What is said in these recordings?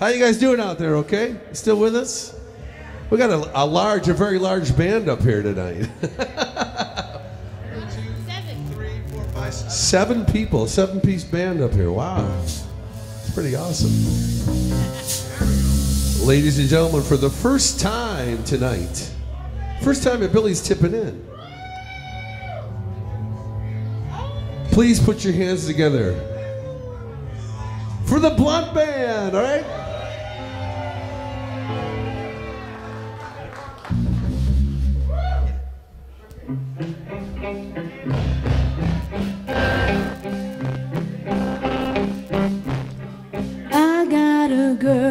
How you guys doing out there? Okay, still with us? We got a, a large, a very large band up here tonight. seven people, seven piece band up here. Wow. It's pretty awesome. Ladies and gentlemen, for the first time tonight, first time at Billy's Tip N' Inn. Please put your hands together for the blunt band, all right? I got a girl.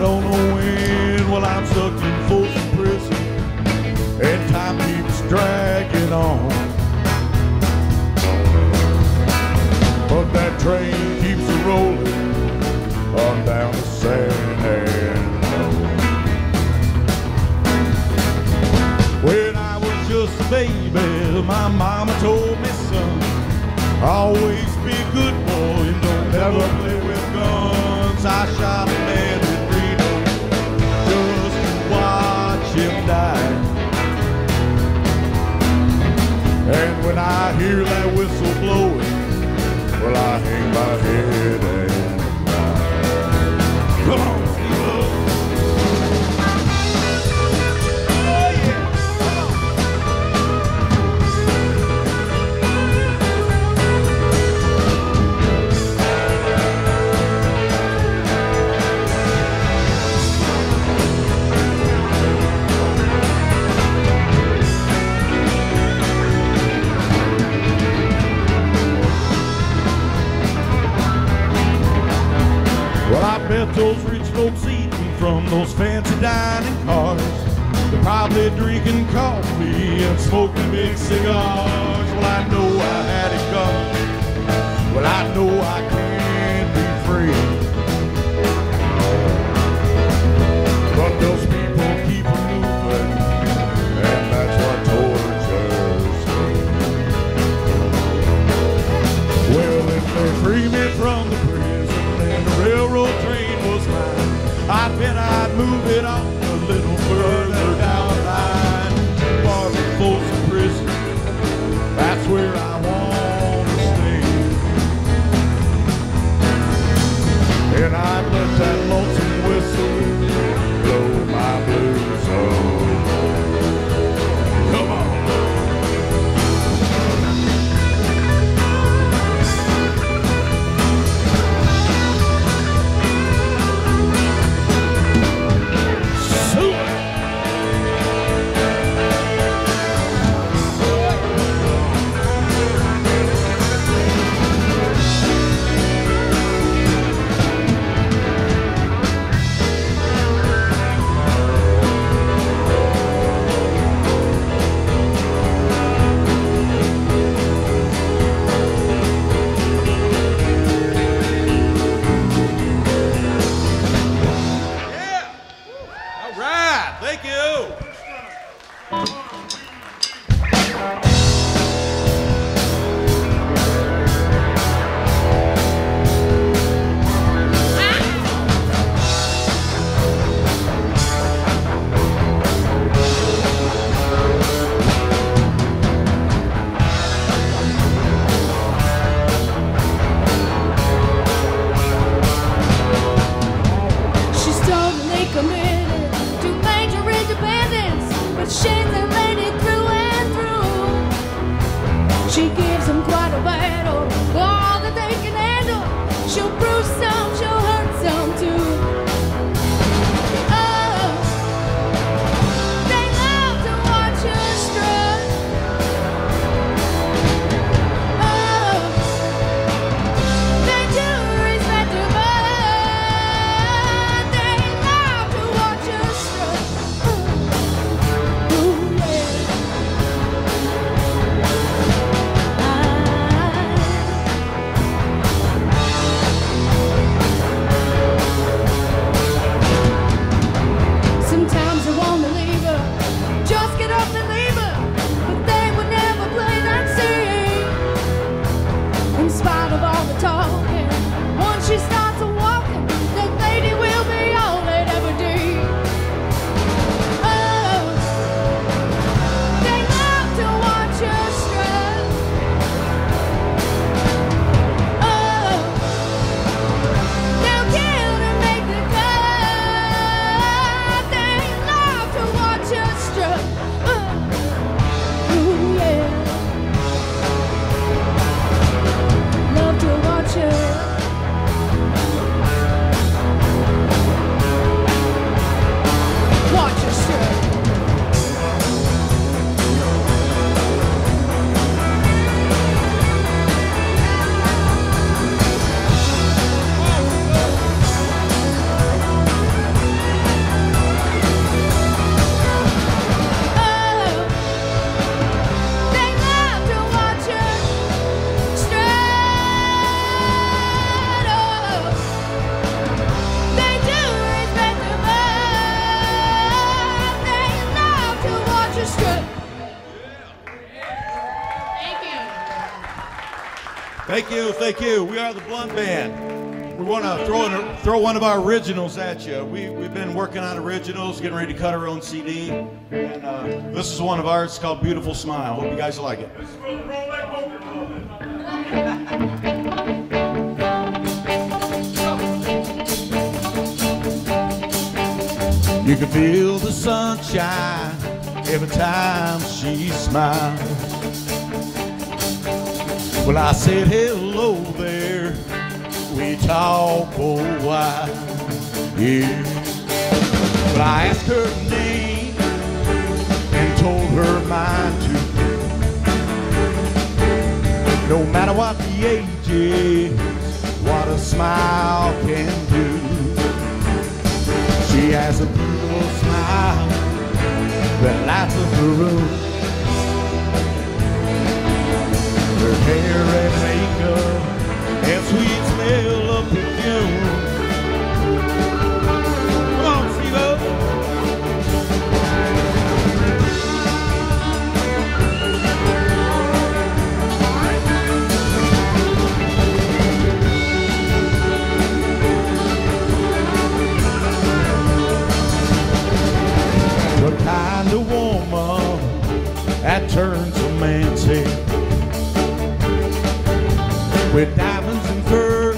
don't know when. Well, I'm stuck in some prison, and time keeps dragging on. But that train keeps rolling on down the San Antone. When I was just a baby, my mama told me, son, always be good boy and don't ever play with guns. I shot Hear that whistle blowing. She gives. Thank you. We are the Blunt Band. We want to throw in, throw one of our originals at you. We, we've been working on originals, getting ready to cut our own CD. And uh, this is one of ours. It's called Beautiful Smile. Hope you guys like it. You can feel the sunshine every time she smiles. Well, I said, hello there. We talked oh, a while. Yeah. But I asked her name and told her mine too. No matter what the age is, what a smile can do. She has a beautiful smile that lights up the room. Her hair and makeup and sweet smell of perfume. Kind of woman that turns a man's head with diamonds and furs,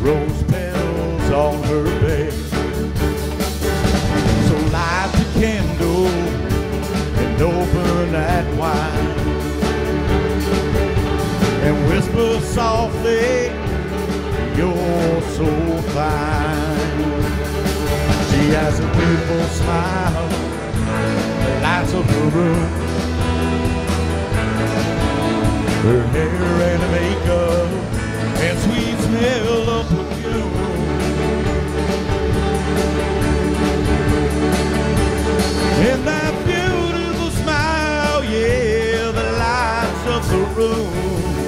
rose petals on her bed. So light the candle and open that wine and whisper softly, "You're so fine." She has a beautiful smile that lights up the room. Her hair and makeup and sweet smell of perfume. And that beautiful smile, yeah, that lights up the room.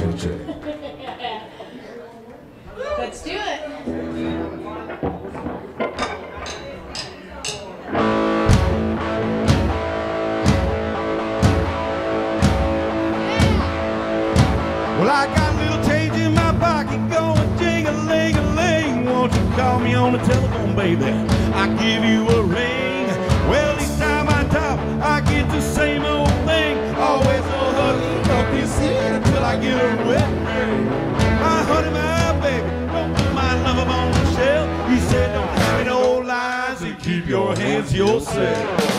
cha cha. Let's do it. Well, I got a little change in my pocket going jingle a ling a ling Won't you call me on the telephone, baby? I give you your hands, yourself.